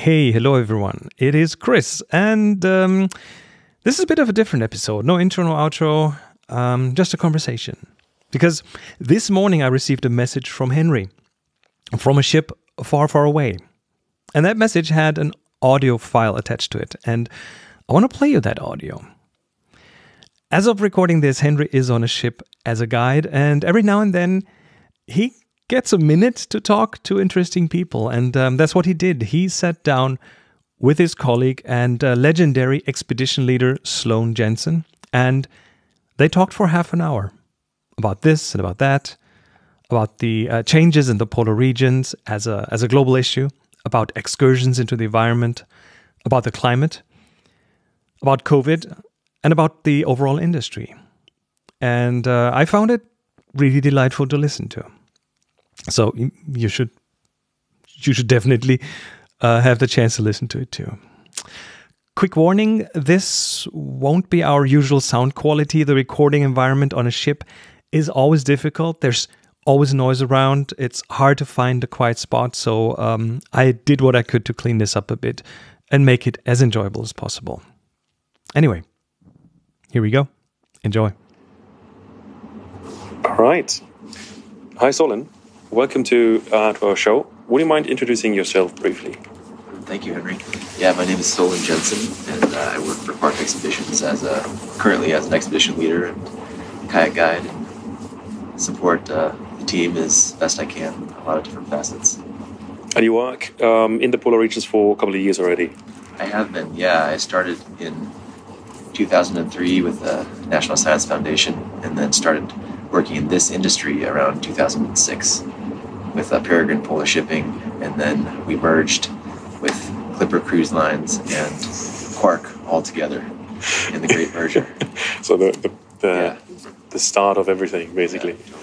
Hey, hello everyone. It is Chris, and um, this is a bit of a different episode. No intro, no outro, um, just a conversation. Because this morning I received a message from Henry from a ship far, far away. And that message had an audio file attached to it. And I want to play you that audio. As of recording this, Henry is on a ship as a guide, and every now and then he gets a minute to talk to interesting people. And um, that's what he did. He sat down with his colleague and uh, legendary expedition leader Solan Jensen, and they talked for half an hour about this and about that, about the uh, changes in the polar regions as a, as a global issue, about excursions into the environment, about the climate, about COVID, and about the overall industry. And uh, I found it really delightful to listen to. So you should you should definitely uh, have the chance to listen to it too. Quick warning this won't be our usual sound quality. The recording environment on a ship is always difficult. There's always noise around. It's hard to find a quiet spot. So um, I did what I could to clean this up a bit and make it as enjoyable as possible. Anyway, here we go. Enjoy. All right. Hi, Solan. Welcome to, uh, to our show. Would you mind introducing yourself briefly? Thank you, Henry. Yeah, my name is Solan Jensen, and uh, I work for Quark Expeditions as a currently as an expedition leader and kayak guide, and support uh, the team as best I can in a lot of different facets. And you work um, in the polar regions for a couple of years already. I have been. Yeah, I started in 2003 with the National Science Foundation, and then started working in this industry around 2006 with uh, Peregrine Polar Shipping, and then we merged with Clipper Cruise Lines and Quark all together in the Great Merger. so the the, the, yeah. the, start of everything, basically. Yeah.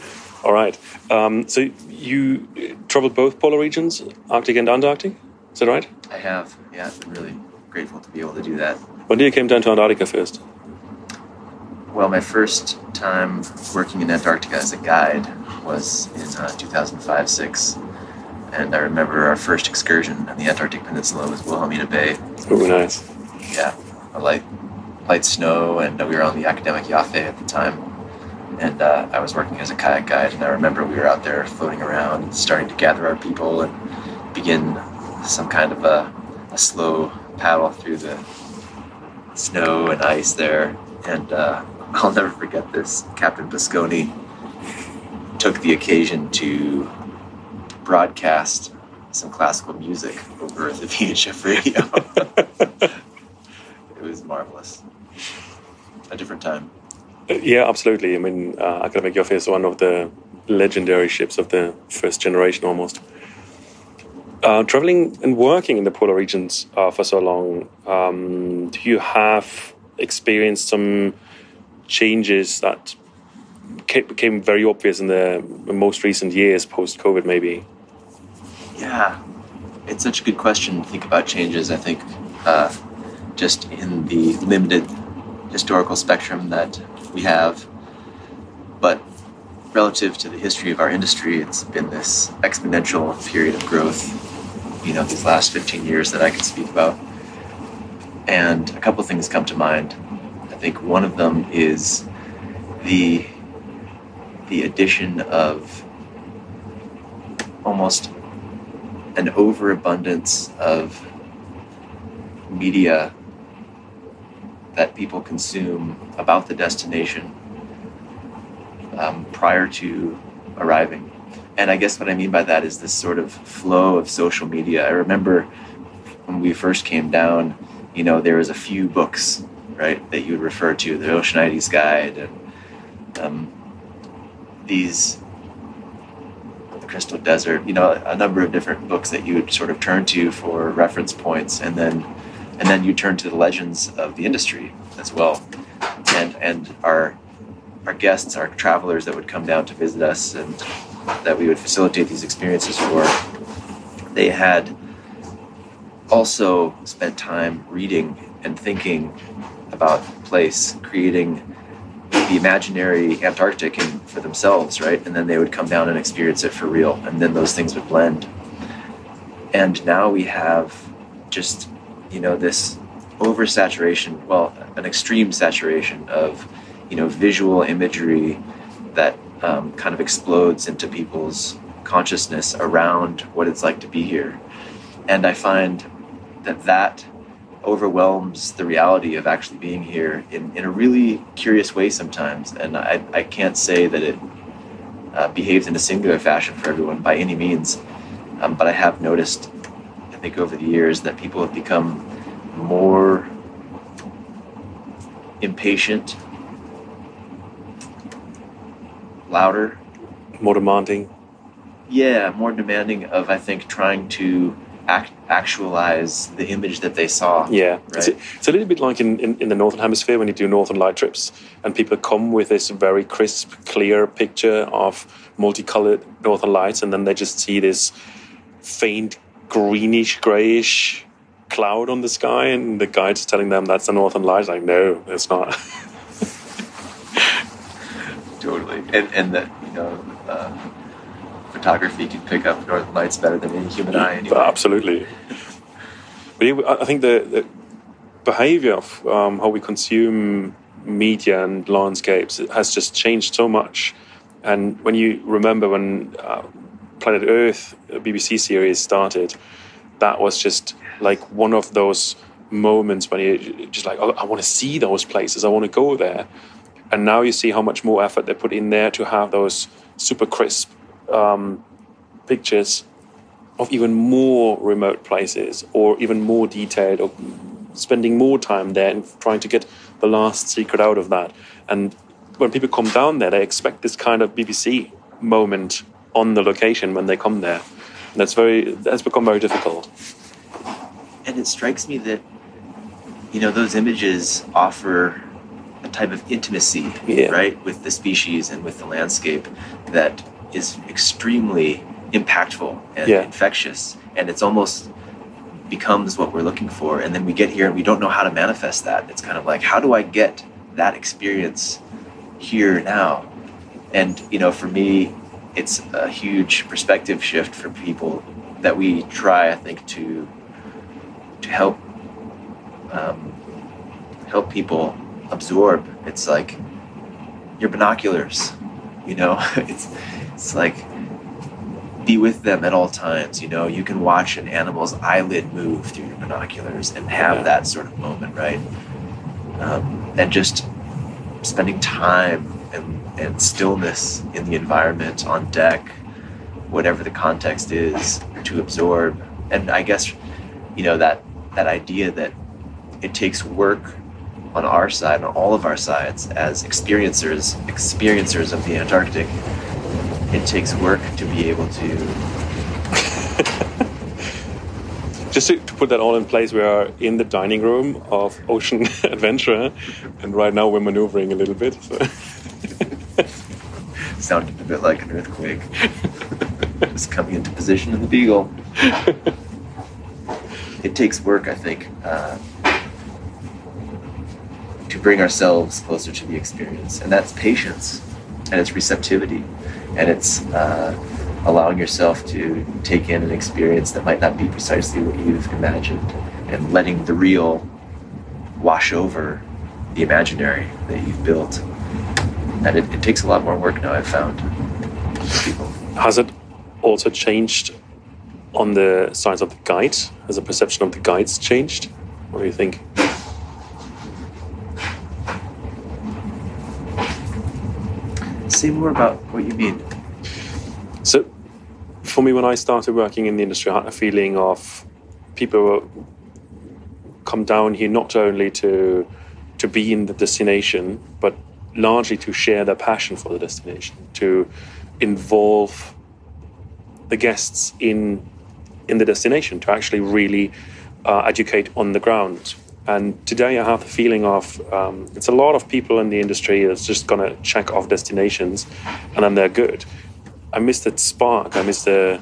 All right. Um, so you traveled both polar regions, Arctic and Antarctic. Is that right? I have. Yeah, I've been really grateful to be able to do that. When did you came down to Antarctica first? Well, my first time working in Antarctica as a guide was in uh, 2005 6. And I remember our first excursion on the Antarctic Peninsula was Wilhelmina Bay. Oh, nice. Yeah, a light, light snow, and we were on the Akademik Ioffe at the time. And uh, I was working as a kayak guide, and I remember we were out there floating around and starting to gather our people and begin some kind of a, a slow paddle through the snow and ice there. And uh, I'll never forget this. Captain Busconi took the occasion to broadcast some classical music over the VHF radio. it was marvelous. A different time. Uh, yeah, absolutely. I mean, uh, Akademik Ioffe is one of the legendary ships of the first generation almost. Uh, traveling and working in the polar regions uh, for so long, um, do you have experienced some changes that became very obvious in the most recent years post COVID, maybe? Yeah, it's such a good question to think about changes. I think uh, just in the limited historical spectrum that we have, but relative to the history of our industry, it's been this exponential period of growth. You know, these last 15 years that I can speak about. And a couple of things come to mind. I think one of them is the the addition of almost an overabundance of media that people consume about the destination um, prior to arriving. And I guess what I mean by that is this sort of flow of social media. I remember when we first came down, you know, there was a few books right, that you would refer to, the Oceanides Guide, and um, these, the Crystal Desert, you know, a number of different books that you would sort of turn to for reference points, and then, and then you turn to the legends of the industry as well, and and our our guests, our travelers that would come down to visit us, and that we would facilitate these experiences for, they had also spent time reading and thinking about place, creating the imaginary Antarctic in, for themselves, right? And then they would come down and experience it for real, and then those things would blend. And now we have just you know this oversaturation, well, an extreme saturation of you know visual imagery that um, kind of explodes into people's consciousness around what it's like to be here, and I find that that overwhelms the reality of actually being here in, in a really curious way sometimes. And I, I can't say that it uh, behaves in a singular fashion for everyone by any means. Um, but I have noticed, I think, over the years that people have become more impatient, louder, More demanding. yeah, more demanding of, I think, trying to act, actualize the image that they saw. Yeah, it's, Right. it's a little bit like in, in, in the northern hemisphere when you do northern light trips, and people come with this very crisp, clear picture of multicolored northern lights, and then they just see this faint greenish, grayish cloud on the sky, and the guide's telling them that's the northern lights. Like, no, it's not. Totally. And, and that, you know, uh, photography can pick up northern lights better than any human eye anyway. Absolutely. But I think the, the behavior of um, how we consume media and landscapes has just changed so much. And when you remember when uh, Planet Earth, a BBC series, started, that was just like one of those moments when you just like, oh, I want to see those places, I want to go there. And now you see how much more effort they put in there to have those super crisp um, pictures of even more remote places or even more detailed or spending more time there and trying to get the last secret out of that. And when people come down there, they expect this kind of BBC moment on the location when they come there. And that's very that's become very difficult. and it strikes me that, you know, those images offer a type of intimacy, Yeah. right, with the species and with the landscape that is extremely impactful and Yeah. infectious. And it's almost becomes what we're looking for. And then we get here and we don't know how to manifest that. It's kind of like, how do I get that experience here now? And, you know, for me, it's a huge perspective shift for people that we try, I think, to to help um, help people absorb. It's like your binoculars, you know. it's it's like be with them at all times. You know, you can watch an animal's eyelid move through your binoculars and have Yeah. that sort of moment, right? Um, and just spending time and, and stillness in the environment on deck, whatever the context is, to absorb. And I guess, you know, that that idea that it takes work on our side, on all of our sides, as experiencers, experiencers of the Antarctic. It takes work to be able to Just to, to put that all in place, we are in the dining room of Ocean Adventure, and right now we're maneuvering a little bit. So. sounded a bit like an earthquake. Just coming into position in the Beagle. it takes work, I think, uh, to bring ourselves closer to the experience, and that's patience, and it's receptivity, and it's uh, allowing yourself to take in an experience that might not be precisely what you've imagined, and letting the real wash over the imaginary that you've built. And it, it takes a lot more work now, I've found. People. Has it also changed on the sides of the guide? Has the perception of the guides changed? What do you think? Say more about what you mean. So, for me, when I started working in the industry, I had a feeling of people come down here not only to to be in the destination, but largely to share their passion for the destination, to involve the guests in in the destination, to actually really uh, educate on the ground. And today, I have the feeling of um, it's a lot of people in the industry that's just going to check off destinations, and then they're good. I miss that spark. I miss the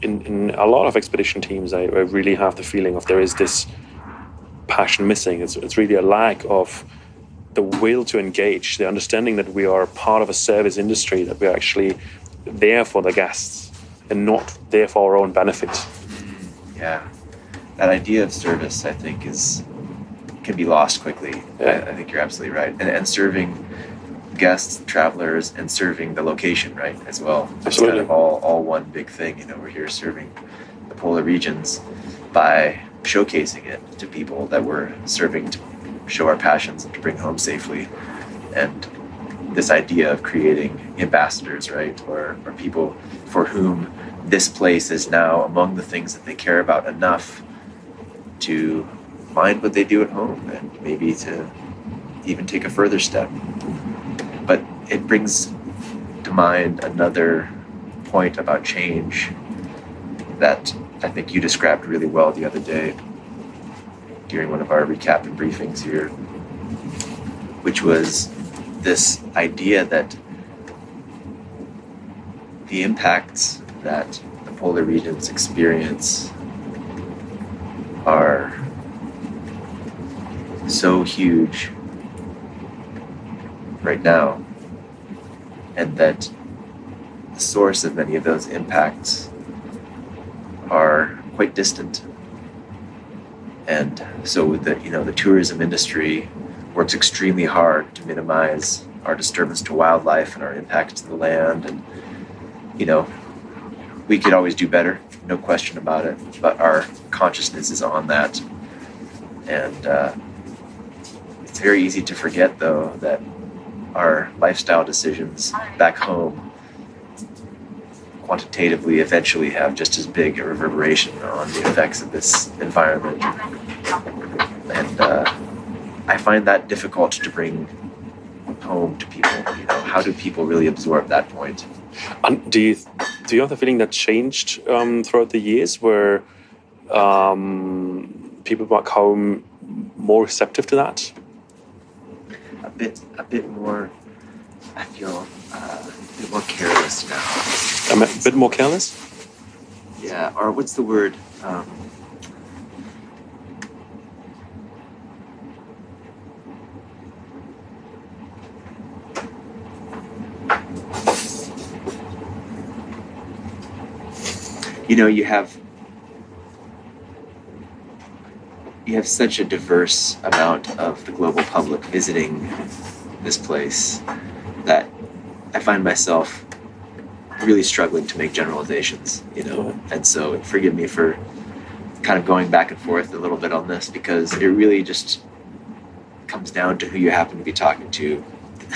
in, in a lot of expedition teams. I, I really have the feeling of there is this passion missing. It's it's really a lack of the will to engage, the understanding that we are part of a service industry, that we're actually there for the guests and not there for our own benefit. Yeah. that idea of service, I think, is can be lost quickly. Yeah. I, I think you're absolutely right, and, and serving guests, travelers, and serving the location right as well. It's kind of all all one big thing. You know, we're here serving the polar regions by showcasing it to people that we're serving to show our passions and to bring home safely, and this idea of creating ambassadors, right, or, or people for whom this place is now among the things that they care about enough to mind what they do at home and maybe to even take a further step. But it brings to mind another point about change that I think you described really well the other day during one of our recap and briefings here, which was this idea that the impacts that the polar regions experience are so huge right now, and that the source of many of those impacts are quite distant. And so the you know the tourism industry works extremely hard to minimize our disturbance to wildlife and our impact to the land and you know we could always do better no question about it but our consciousness is on that and uh, it's very easy to forget though that our lifestyle decisions back home quantitatively eventually have just as big a reverberation on the effects of this environment and uh, I find that difficult to bring home to people. You know, how do people really absorb that point? And do you do you have the feeling that changed um, throughout the years, where um, people back home more receptive to that? A bit, a bit more. I feel uh, a bit more careless now. I'm a bit more careless. Yeah, or what's the word? Um, you know, you have you have such a diverse amount of the global public visiting this place that I find myself really struggling to make generalizations, you know. And so, forgive me for kind of going back and forth a little bit on this because it really just comes down to who you happen to be talking to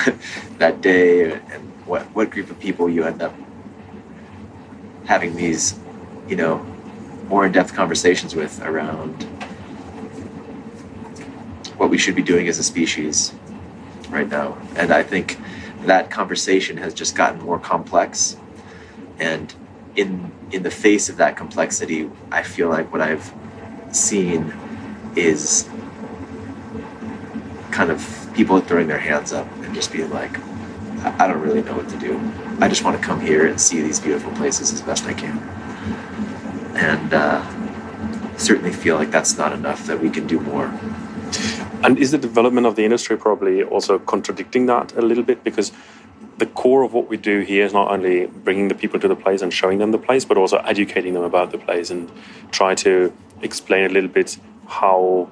that day and what what group of people you end up having these, you know, more in-depth conversations with around what we should be doing as a species right now. And I think that conversation has just gotten more complex. And in in the face of that complexity i feel like what i've seen is kind of people throwing their hands up and just being like i don't really know what to do. I just want to come here and see these beautiful places as best i can. And uh, certainly feel like that's not enough that we can do more And is the development of the industry probably also contradicting that a little bit? Because the core of what we do here is not only bringing the people to the place and showing them the place, but also educating them about the place and try to explain a little bit how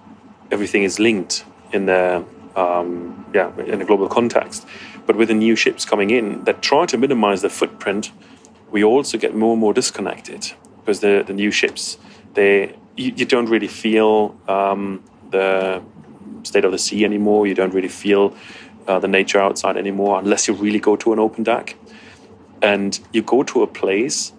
everything is linked in the um, yeah in a global context. But with the new ships coming in that try to minimize the footprint, we also get more and more disconnected because the the new ships they you, you don't really feel um, the state of the sea anymore. You don't really feel uh, the nature outside anymore unless you really go to an open deck. And you go to a place,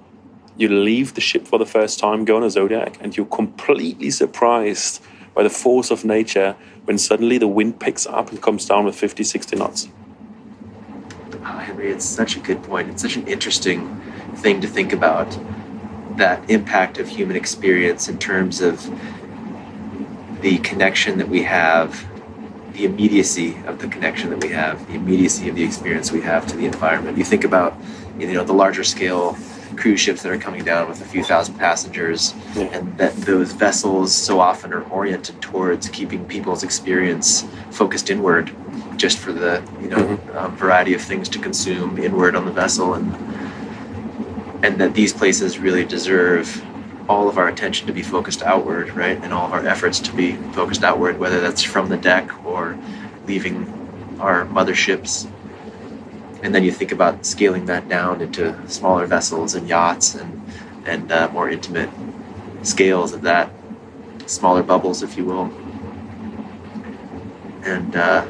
you leave the ship for the first time, go on a Zodiac, and you're completely surprised by the force of nature when suddenly the wind picks up and comes down with 50, 60 knots. Oh, Henry, it's such a good point. It's such an interesting thing to think about that impact of human experience in terms of the connection that we have, the immediacy of the connection that we have, the immediacy of the experience we have to the environment. You think about, you know, the larger scale cruise ships that are coming down with a few thousand passengers, Yeah. and that those vessels so often are oriented towards keeping people's experience focused inward, just for the you know um, variety of things to consume inward on the vessel, and and that these places really deserve all of our attention to be focused outward, right? And all of our efforts to be focused outward, whether that's from the deck or leaving our motherships. And then you think about scaling that down into smaller vessels and yachts and, and uh, more intimate scales of that, smaller bubbles, if you will. And, uh,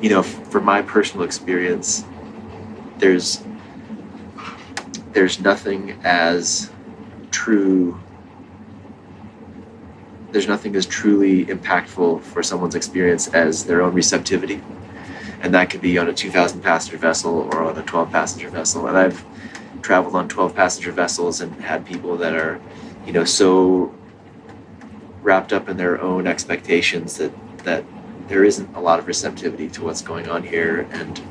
you know, for my personal experience, there's there's nothing as true there's nothing as truly impactful for someone's experience as their own receptivity and that could be on a 2000 passenger vessel or on a 12 passenger vessel and i've traveled on 12 passenger vessels and had people that are you know so wrapped up in their own expectations that that there isn't a lot of receptivity to what's going on here and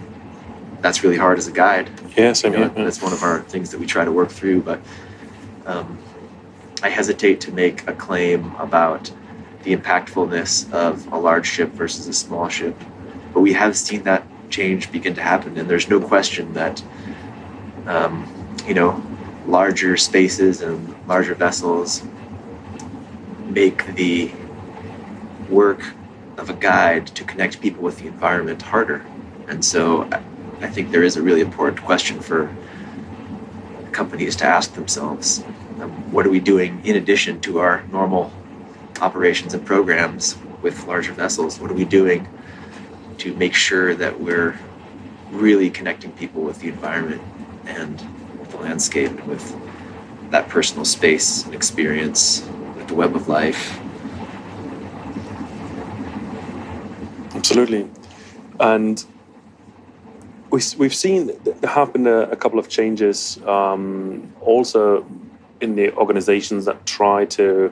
that's really hard as a guide Yeah, same you know, here. yeah. that's one of our things that we try to work through but um, i hesitate to make a claim about the impactfulness of a large ship versus a small ship but we have seen that change begin to happen and there's no question that um, you know larger spaces and larger vessels make the work of a guide to connect people with the environment harder. And so I- think there is a really important question for companies to ask themselves what are we doing in addition to our normal operations and programs with larger vessels what are we doing to make sure that we're really connecting people with the environment and with the landscape and with that personal space and experience with the web of life Absolutely. And we, we've seen there have been a, a couple of changes um, also in the organizations that try to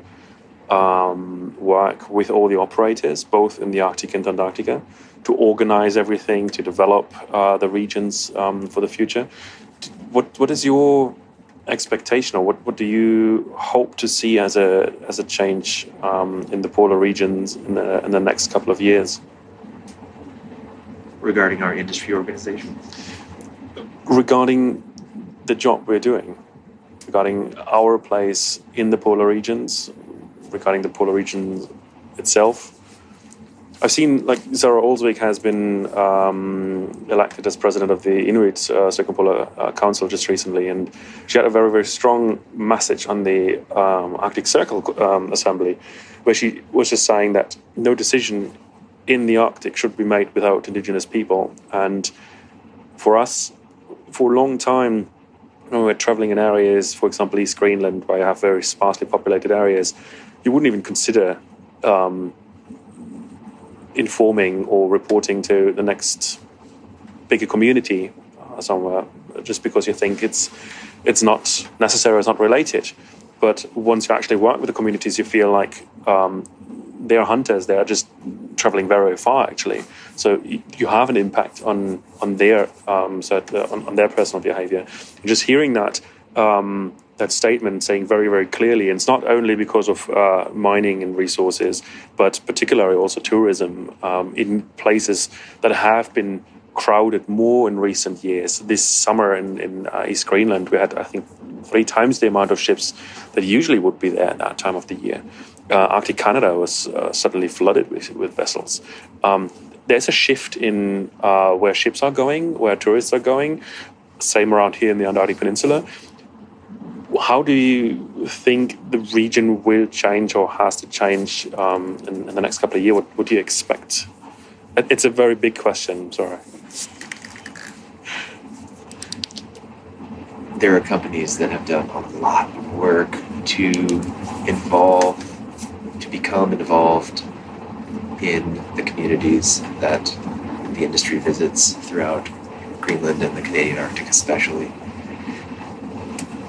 um, work with all the operators, both in the Arctic and Antarctica, to organize everything, to develop uh, the regions um, for the future. What, what is your expectation, or what, what do you hope to see as a, as a change um, in the polar regions in the, in the next couple of years? regarding our industry organization regarding the job we're doing, regarding our place in the polar regions, regarding the polar regions itself. I've seen like Sara Olsvig has been um, elected as president of the Inuit uh, Circumpolar uh, Council just recently, and she had a very very strong message on the um, Arctic Circle um, Assembly, where she was just saying that no decision in the Arctic should be made without indigenous people, and for us, for a long time, when we're traveling in areas, for example, East Greenland, where you have very sparsely populated areas, you wouldn't even consider um, informing or reporting to the next bigger community uh, somewhere, just because you think it's it's not necessary, it's not related. But once you actually work with the communities, you feel like um, they are hunters. They are just traveling very far, actually. So you have an impact on on their um, so uh, on, on their personal behavior. And just hearing that um, that statement saying very very clearly, and it's not only because of uh, mining and resources, but particularly also tourism um, in places that have been crowded more in recent years. This summer in, in uh, East Greenland, we had, I think, three times the amount of ships that usually would be there at that time of the year. Uh, Arctic Canada was uh, suddenly flooded with, with vessels. Um, there's a shift in uh, where ships are going, where tourists are going. Same around here in the Antarctic Peninsula. How do you think the region will change or has to change um, in, in the next couple of years? What do you expect? It's a very big question. Sorry. there are companies that have done a lot of work to involve, become involved in the communities that the industry visits throughout Greenland and the Canadian Arctic, especially.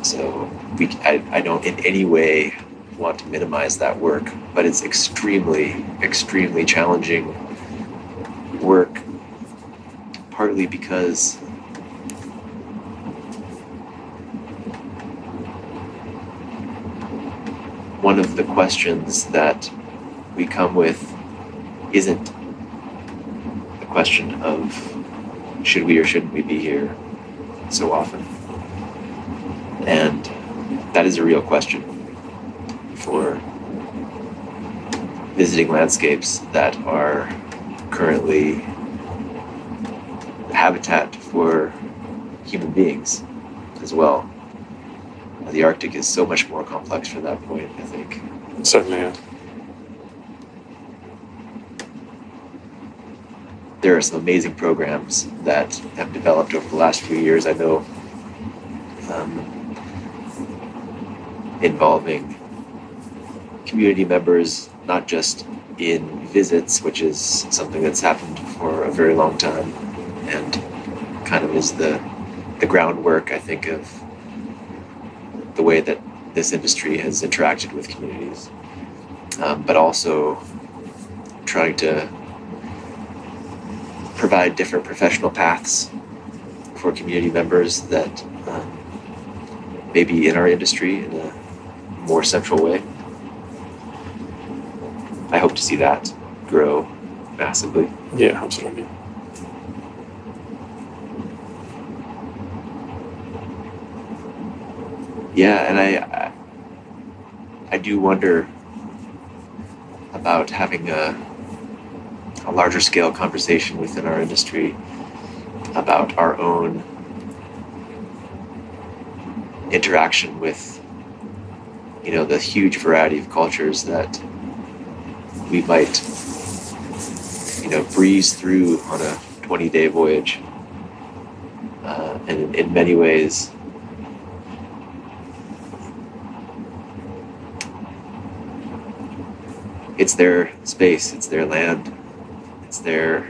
So we, I, I don't in any way want to minimize that work, but it's extremely, extremely challenging work, partly because one of the questions that we come with isn't the question of should we or shouldn't we be here so often. And that is a real question. for visiting landscapes that are currently habitat for human beings as well. The Arctic is so much more complex from that point, I think. Certainly, yeah. There are some amazing programs that have developed over the last few years. I know um, involving community members, not just in visits, which is something that's happened for a very long time and kind of is the, the groundwork, I think, of the way that this industry has interacted with communities, um, but also trying to provide different professional paths for community members that um, maybe in our industry in a more central way. I hope to see that grow massively. Yeah, absolutely. Yeah, and I, I do wonder about having a, a larger scale conversation within our industry about our own interaction with you know the huge variety of cultures that we might you know breeze through on a 20 day voyage uh, and in, in many ways it's their space, it's their land, it's their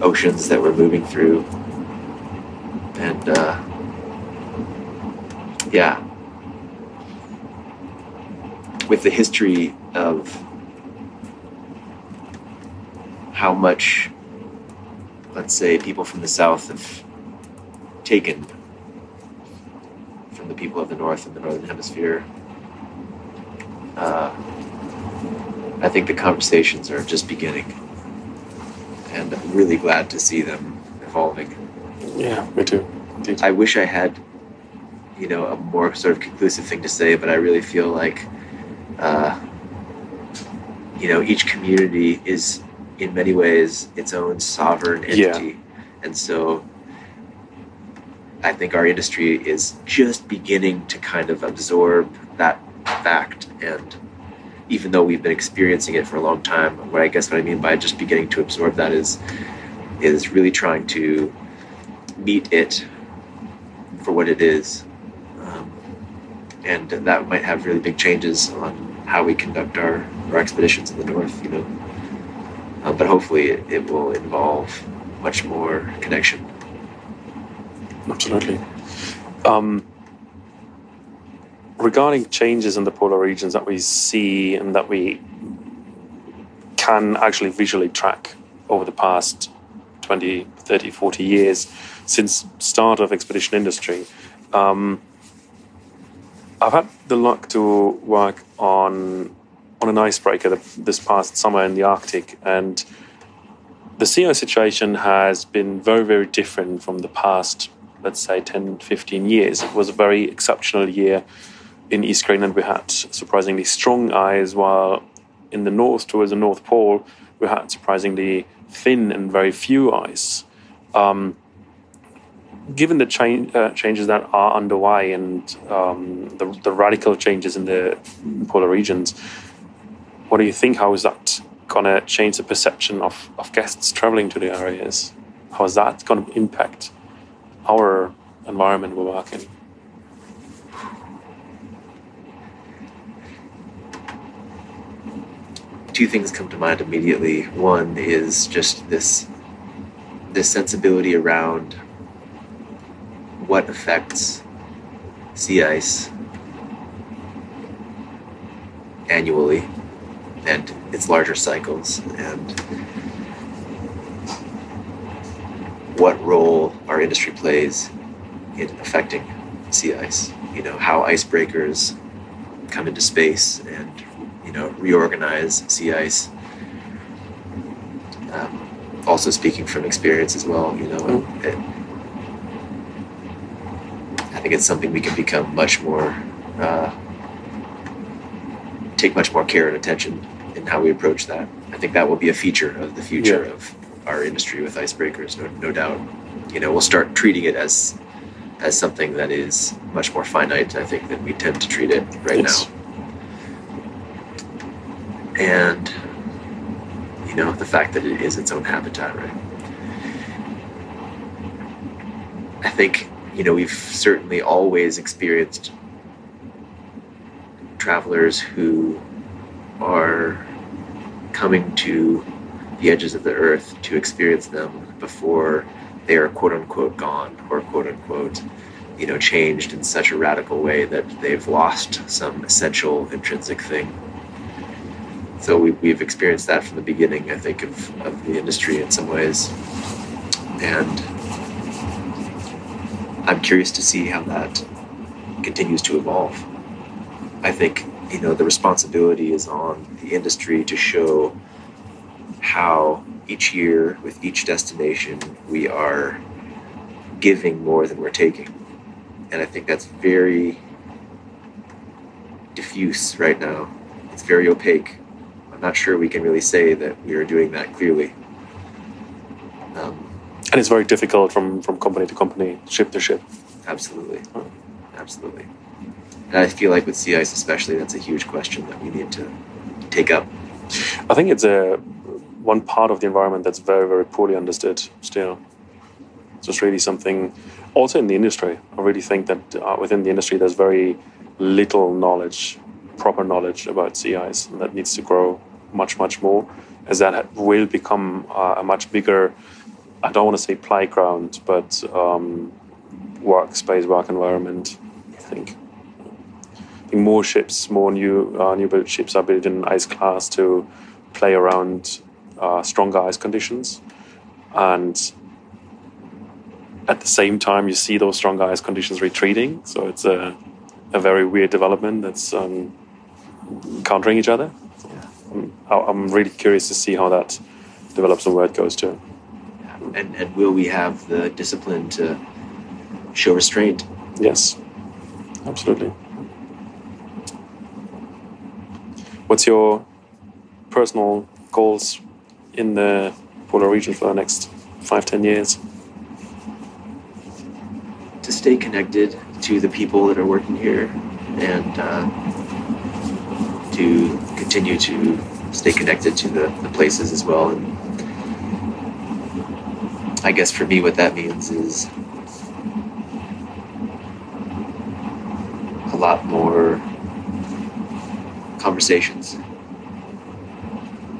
oceans that we're moving through. And uh, yeah, with the history of how much, let's say, people from the South have taken from the people of the North in the Northern Hemisphere uh, I think the conversations are just beginning, and I'm really glad to see them evolving. Yeah, me too. Indeed. I wish I had, you know, a more sort of conclusive thing to say, but I really feel like, uh, you know, each community is in many ways its own sovereign entity, Yeah. and so. I think our industry is just beginning to kind of absorb that fact and even though we've been experiencing it for a long time what i guess what i mean by just beginning to absorb that is is really trying to meet it for what it is. Um, and that might have really big changes on how we conduct our, our expeditions in the north you know. Uh, but hopefully it, it will involve much more connection. Absolutely. Um, regarding changes in the polar regions that we see and that we can actually visually track over the past 20, 30, 40 years since start of expedition industry, um, I've had the luck to work on on an icebreaker this past summer in the Arctic, and the sea ice situation has been very, very different from the past, let's say, 10, 15 years. It was a very exceptional year in East Greenland. We had surprisingly strong ice, while in the north, towards the North Pole, we had surprisingly thin and very few ice. Um, given the uh, changes that are underway and um, the, the radical changes in the polar regions, what do you think? How is that going to change the perception of, of guests traveling to the areas? How is that going to impact our environment we're working? Two things come to mind immediately. One is just this this sensibility around what affects sea ice annually and its larger cycles and what role our industry plays in affecting sea ice. You know, how icebreakers come into space and you know reorganize sea ice. Um, also speaking from experience as well, you know, it, I think it's something we can become much more uh, take much more care and attention in how we approach that. I think that will be a feature of the future Yeah. of our industry with icebreakers, no, no doubt. You know, we'll start treating it as as something that is much more finite, I think, than we tend to treat it right Yes. now. And you know, the fact that it is its own habitat, right? I think, you know, we've certainly always experienced travelers who are coming to the edges of the earth to experience them before they are quote unquote gone or quote unquote you know changed in such a radical way that they've lost some essential intrinsic thing so we, we've experienced that from the beginning i think of, of the industry in some ways. And i'm curious to see how that continues to evolve. I think you know the responsibility is on the industry to show how each year with each destination we are giving more than we're taking. And i think that's very diffuse right now. It's very opaque i'm not sure we can really say that we are doing that clearly um, And it's very difficult from, from company to company, ship to ship. absolutely absolutely and i feel like with sea ice especially that's a huge question that we need to take up I think it's a one part of the environment that's very, very poorly understood still. It's just really something, also in the industry. I really think that uh, within the industry, there's very little knowledge, proper knowledge about sea ice, and that needs to grow much, much more, as that will become uh, a much bigger, I don't want to say playground, but um, workspace, work environment, I think. I think more ships, more new uh, new built ships are built in ice class to play around uh, stronger ice conditions, and at the same time you see those stronger ice conditions retreating. So it's a a very weird development that's um, countering each other. Um, I'm really curious to see how that develops and where it goes to. and, and will we have the discipline to show restraint Yes, absolutely. What's your personal goals in the polar region for the next five, ten years? to stay connected to the people that are working here and uh, continue to stay connected to the, the places as well. And I guess for me, what that means is a lot more conversations.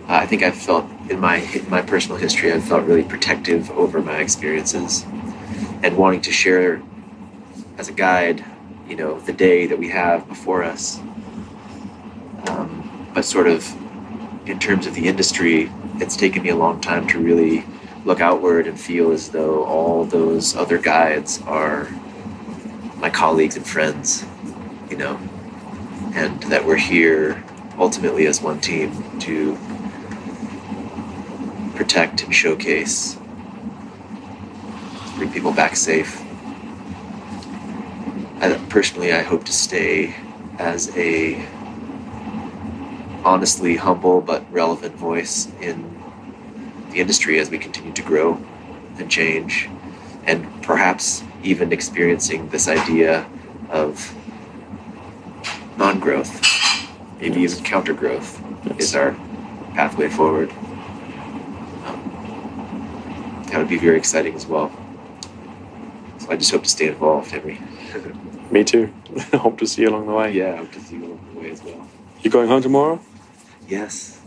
Uh, I think I've felt in my in my personal history, I've felt really protective over my experiences and wanting to share as a guide, you know, the day that we have before us. But sort of in terms of the industry, it's taken me a long time to really look outward and feel as though all those other guides are my colleagues and friends, you know, and that we're here ultimately as one team to protect and showcase, bring people back safe. I, personally, I hope to stay as a honestly humble but relevant voice in the industry as we continue to grow and change, and perhaps even experiencing this idea of non-growth, maybe even counter-growth, is our pathway forward. Um, that would be very exciting as well. So I just hope to stay involved, Henry. Me too. Hope to see you along the way. Yeah, I hope to see you along the way as well. You going home tomorrow? Yes.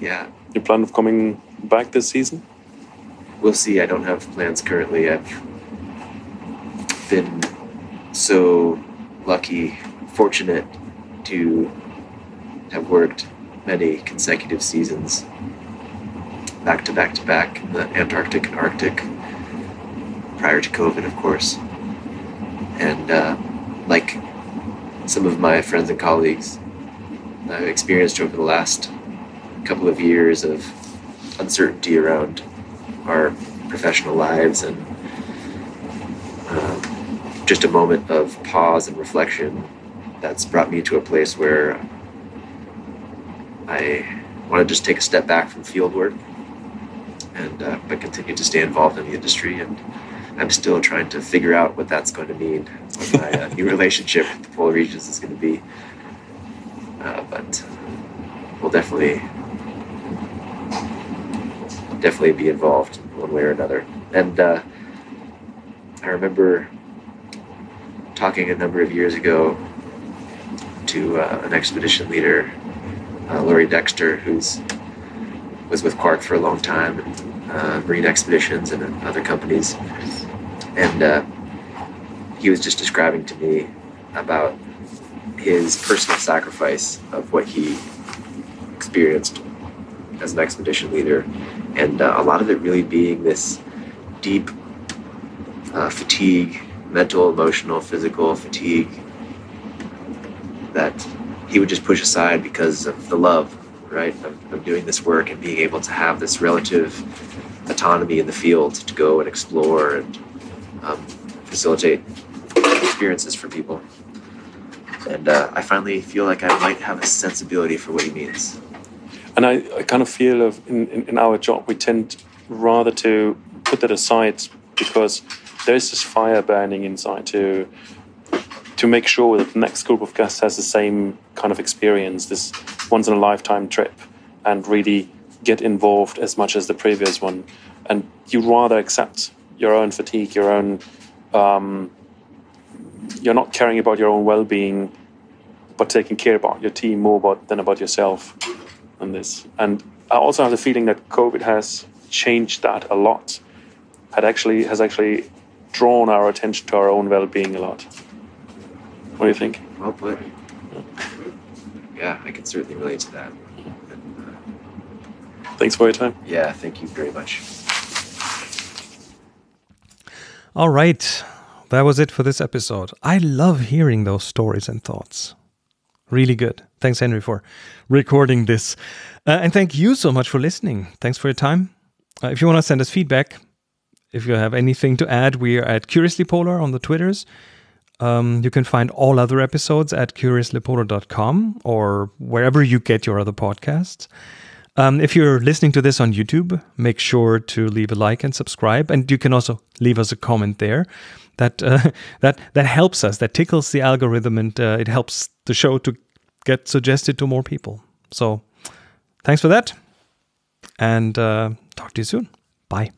Yeah. You plan of coming back this season? We'll see. I don't have plans currently. I've been so lucky, fortunate to have worked many consecutive seasons back to back to back in the Antarctic and Arctic prior to COVID, of course. And uh, like some of my friends and colleagues, I've experienced over the last couple of years of uncertainty around our professional lives and um, just a moment of pause and reflection that's brought me to a place where I want to just take a step back from field work and uh, but continue to stay involved in the industry. And I'm still trying to figure out what that's going to mean, what my uh, new relationship with the polar regions is going to be. But we'll definitely definitely be involved one way or another. And uh, I remember talking a number of years ago to uh, an expedition leader, uh, Laurie Dexter, who's was with Quark for a long time, uh, Marine Expeditions and other companies, and uh, he was just describing to me about his personal sacrifice of what he experienced as an expedition leader, and uh, a lot of it really being this deep uh, fatigue, mental, emotional, physical fatigue that he would just push aside because of the love, right, of, of doing this work and being able to have this relative autonomy in the field to go and explore and um, facilitate experiences for people. And uh, I finally feel like I might have a sensibility for what he means. And I, I kind of feel of in, in, in our job we tend rather to put that aside because there is this fire burning inside to to make sure that the next group of guests has the same kind of experience, this once in a lifetime trip, and really get involved as much as the previous one. And you rather accept your own fatigue, your own. Um, you're not caring about your own well-being, but taking care about your team more about, than about yourself. And this, and I also have the feeling that COVID has changed that a lot. Had actually has actually drawn our attention to our own well-being a lot. What do you think? Well put. Yeah, I can certainly relate to that. Thanks for your time. Yeah, thank you very much. All right. That was it for this episode. I love hearing those stories and thoughts. Really good. Thanks, Henry, for recording this. Uh, and thank you so much for listening. Thanks for your time. Uh, if you want to send us feedback, if you have anything to add, we are at Curiously Polar on the Twitters. Um, you can find all other episodes at curiouslypolar.com or wherever you get your other podcasts. Um, if you're listening to this on YouTube, make sure to leave a like and subscribe, and you can also leave us a comment there. That uh, that that helps us. That tickles the algorithm, and uh, it helps the show to get suggested to more people. So, thanks for that, and uh, talk to you soon. Bye.